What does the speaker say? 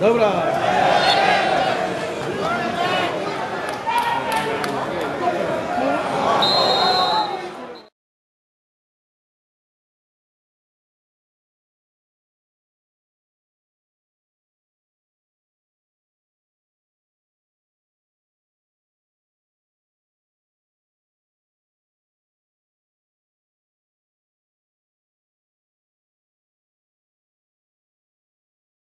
Dobra.